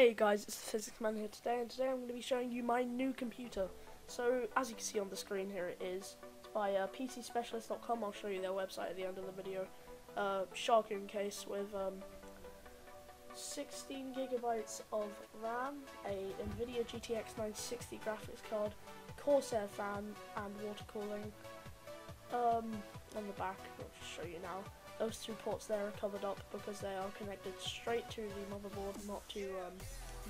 Hey guys, it's the Physics Man here today, and today I'm going to be showing you my new computer. So, as you can see on the screen here, it is. It's by uh, PCSpecialist.com. I'll show you their website at the end of the video. Uh, Sharkoon case with um, 16 gigabytes of RAM, a NVIDIA GTX 960 graphics card, Corsair fan, and water cooling. Um, on the back, I'll show you now those two ports there are covered up because they are connected straight to the motherboard, not to um,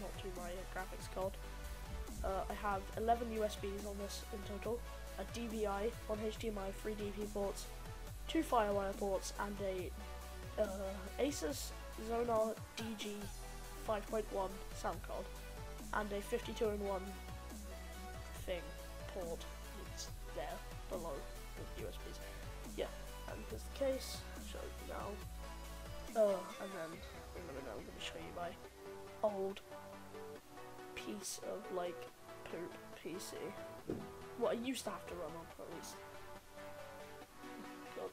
not to my graphics card. Uh, I have 11 USBs on this in total, a DVI, one HDMI, three DP ports, two FireWire ports, and a uh, Asus Xonar DG 5.1 sound card, and a 52 in 1 thing port. It's there below the USBs. Yeah, and here's the case. Oh, and then in a minute I'm going to show you my old piece of like poop PC. What I used to have to run on at least.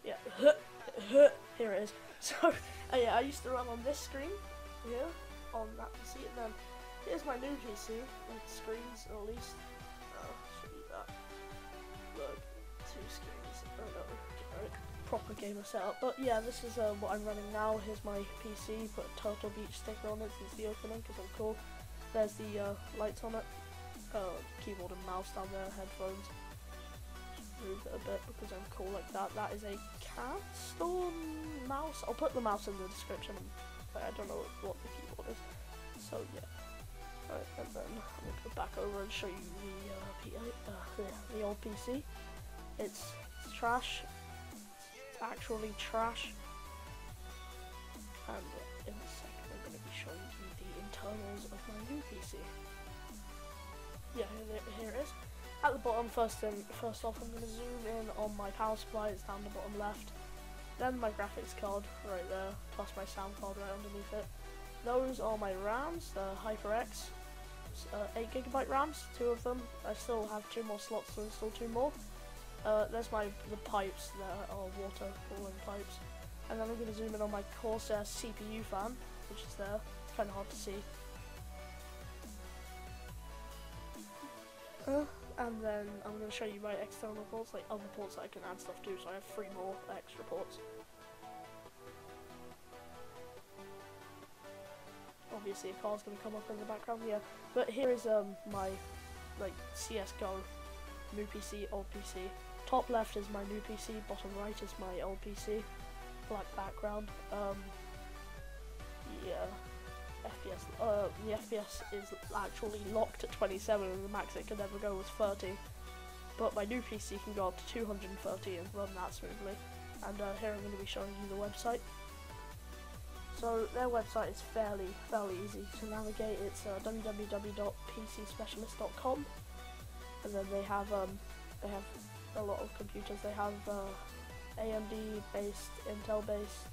Yeah, here it is. So, uh, yeah, I used to run on this screen here on that PC, and then here's my new PC with screens at least. Oh, that. Look, two screens. Oh no, gamer setup. But yeah, this is uh, what I'm running now. Here's my PC, put a Turtle Beach sticker on it since the opening because I'm cool. There's the uh, lights on it, uh, keyboard and mouse down there, headphones. move it a bit because I'm cool like that. That is a Catstorm mouse. I'll put the mouse in the description. I don't know what the keyboard is. So yeah. Alright, and then I'm gonna go back over and show you the, uh, uh, the, old PC. It's trash actually trash. And in a second I'm going to be showing you the internals of my new PC. Yeah, here, it is. At the bottom, first, in, first off, I'm going to zoom in on my power supply, it's down the bottom left. Then my graphics card, right there, plus my sound card right underneath it. Those are my RAMs, the HyperX, uh, 8GB RAMs, two of them. I still have two more slots to install two more. Uh, there's my the pipes that are water cooling pipes. And then I'm going to zoom in on my Corsair CPU fan, which is there. It's kind of hard to see. Uh, and then I'm going to show you my external ports, like other ports that I can add stuff to, so I have three more extra ports. Obviously a car's going to come up in the background here, but here is um, my like CSGO new PC, old PC. Top left is my new PC, bottom right is my old PC. Black background. Um, yeah, FPS. Uh, the FPS is actually locked at 27, and the max it can ever go was 30. But my new PC can go up to 230 and run that smoothly. And uh, here I'm going to be showing you the website. So their website is fairly, fairly easy to navigate. It's uh, www.pcspecialist.com and then they have um, they have a lot of computers. They have uh, AMD based, Intel based,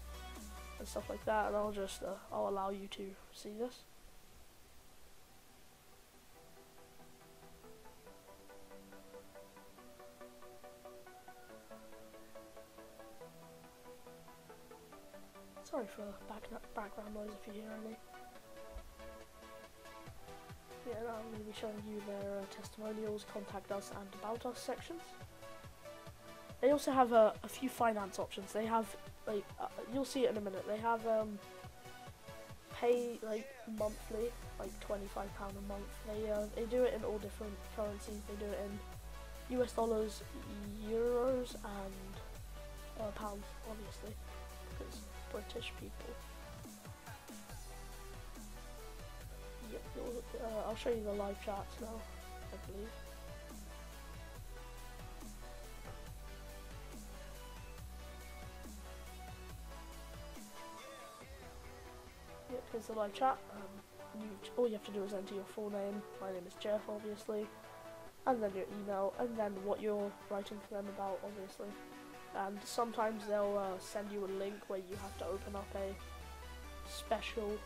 and stuff like that. And I'll just uh, I'll allow you to see this. Sorry for back background noise if you hear any yeah, I'm going to be showing you their uh, testimonials, contact us, and about us sections. They also have uh, a few finance options. They have, like, uh, you'll see it in a minute. They have um, pay like monthly, like twenty-five pound a month. They uh, they do it in all different currencies. They do it in U.S. dollars, euros, and uh, pounds, obviously, because British people. uh, I'll show you the live chats now, I believe. Here's the live chat. Um, you, all you have to do is enter your full name. My name is Jeff, obviously, and then your email, and then what you're writing to them about, obviously. And sometimes they'll uh, send you a link where you have to open up a special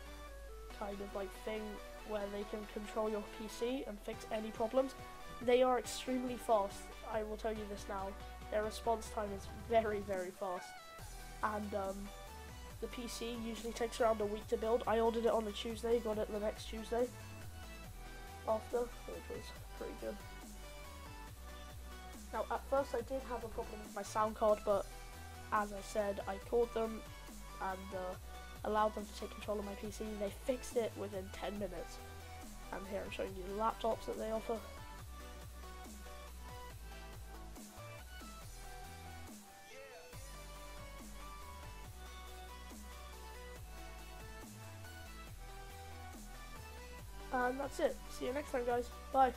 kind of like thing where they can control your PC and fix any problems. They are extremely fast, I will tell you this now. Their response time is very, very fast. And um, the PC usually takes around a week to build. I ordered it on a Tuesday, got it the next Tuesday after, which was pretty good. Now, at first I did have a problem with my sound card, but as I said, I called them and uh, allowed them to take control of my PC. They fixed it within 10 minutes. And here I'm showing you the laptops that they offer. That's it. See you next time, guys. Bye.